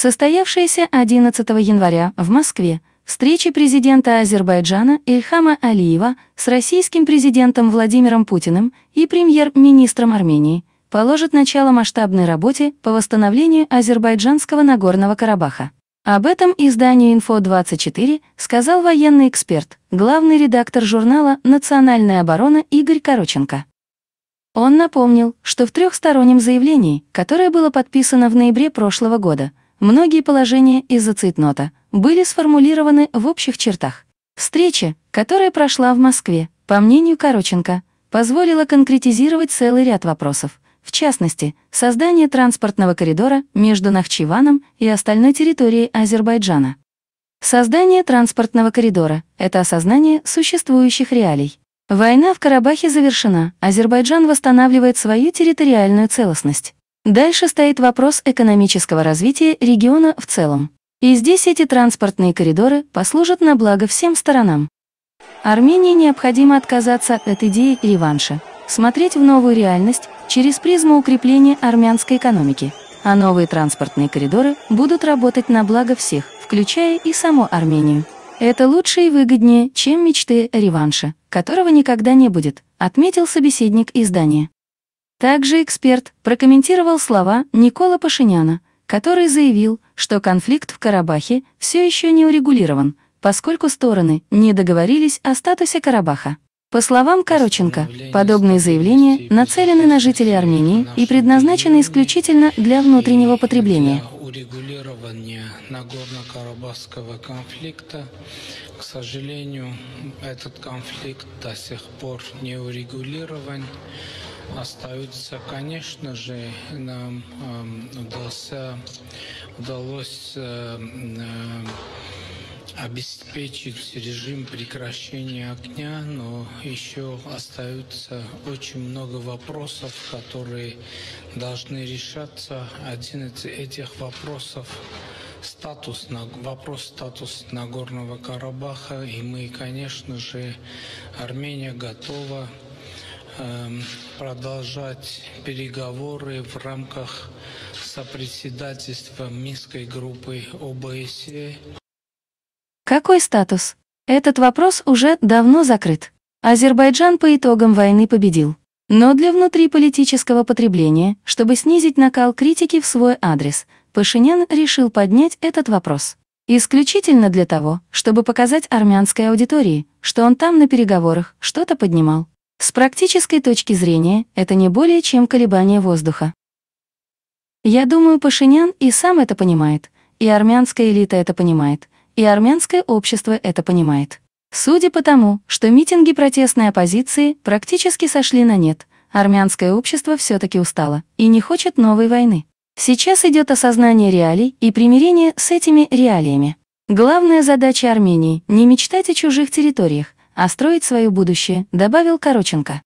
Состоявшаяся 11 января в Москве встреча президента Азербайджана Ильхама Алиева с российским президентом Владимиром Путиным и премьер-министром Армении положит начало масштабной работе по восстановлению азербайджанского Нагорного Карабаха. Об этом изданию «Инфо-24» сказал военный эксперт, главный редактор журнала «Национальная оборона» Игорь Короченко. Он напомнил, что в трехстороннем заявлении, которое было подписано в ноябре прошлого года, многие положения из-за цитнота были сформулированы в общих чертах. Встреча, которая прошла в Москве, по мнению Короченко, позволила конкретизировать целый ряд вопросов, в частности, создание транспортного коридора между Нахчиваном и остальной территорией Азербайджана. Создание транспортного коридора — это осознание существующих реалий. Война в Карабахе завершена, Азербайджан восстанавливает свою территориальную целостность. Дальше стоит вопрос экономического развития региона в целом. И здесь эти транспортные коридоры послужат на благо всем сторонам. Армении необходимо отказаться от идеи реванша, смотреть в новую реальность через призму укрепления армянской экономики, а новые транспортные коридоры будут работать на благо всех, включая и саму Армению. Это лучше и выгоднее, чем мечты о реванше, которого никогда не будет, отметил собеседник издания. Также эксперт прокомментировал слова Никола Пашиняна, который заявил, что конфликт в Карабахе все еще не урегулирован, поскольку стороны не договорились о статусе Карабаха. По словам Короченко, подобные заявления нацелены на жителей Армении и предназначены исключительно для внутреннего потребления. Урегулирование Нагорно-Карабахского конфликта, к сожалению, этот конфликт до сих пор не урегулирован. Остаются, конечно же, нам удался, удалось э, э, обеспечить режим прекращения огня, но еще остаются очень много вопросов, которые должны решаться. Один из этих вопросов статус, вопрос статус Нагорного Карабаха, и мы, конечно же, Армения готова продолжать переговоры в рамках сопредседательства Минской группы ОБСЕ. Какой статус? Этот вопрос уже давно закрыт. Азербайджан по итогам войны победил. Но для внутриполитического потребления, чтобы снизить накал критики в свой адрес, Пашинян решил поднять этот вопрос. Исключительно для того, чтобы показать армянской аудитории, что он там на переговорах что-то поднимал. С практической точки зрения, это не более чем колебание воздуха. Я думаю, Пашинян и сам это понимает, и армянская элита это понимает, и армянское общество это понимает. Судя по тому, что митинги протестной оппозиции практически сошли на нет, армянское общество все-таки устало и не хочет новой войны. Сейчас идет осознание реалий и примирение с этими реалиями. Главная задача Армении – не мечтать о чужих территориях, а строить свое будущее, добавил Короченко.